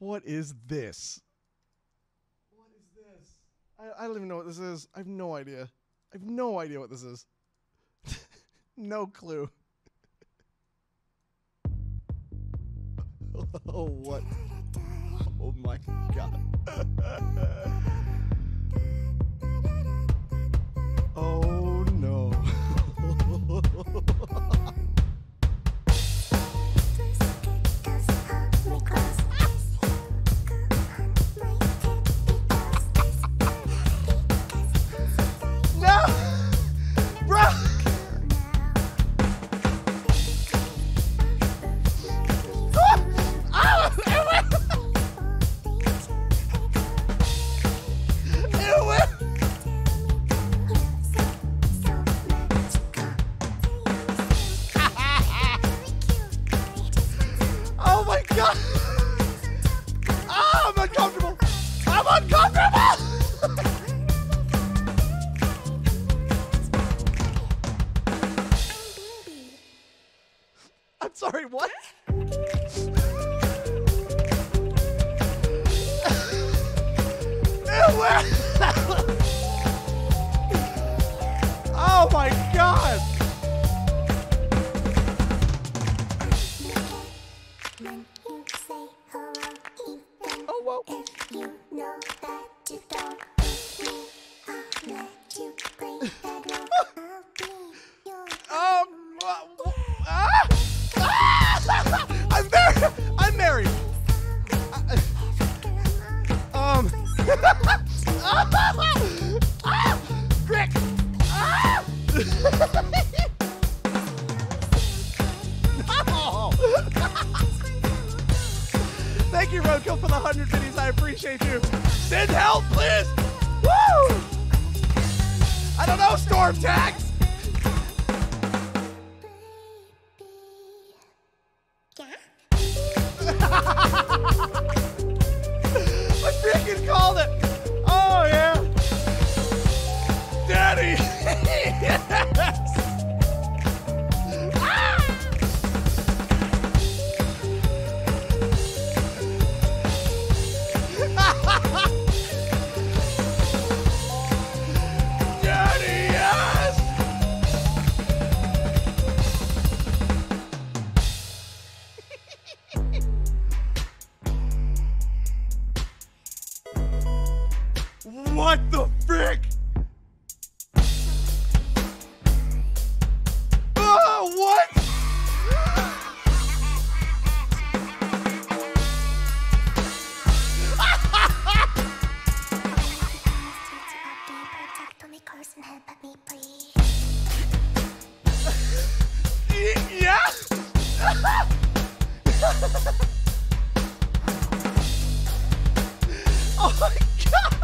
What is this? What is this? I, I don't even know what this is. I have no idea. I have no idea what this is. no clue. oh, what? Oh my god. sorry, what? ah! No! Thank you, Roadkill, for the 100 videos. I appreciate you. Send help, please. Woo! I don't know, storm tags. oh my god!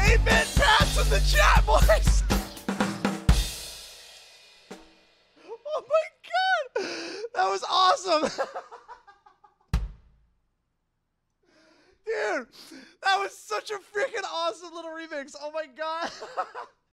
Eight-bit pass in the chat, boys! Oh my god! That was awesome! Dude, that was such a freaking awesome little remix. Oh my god.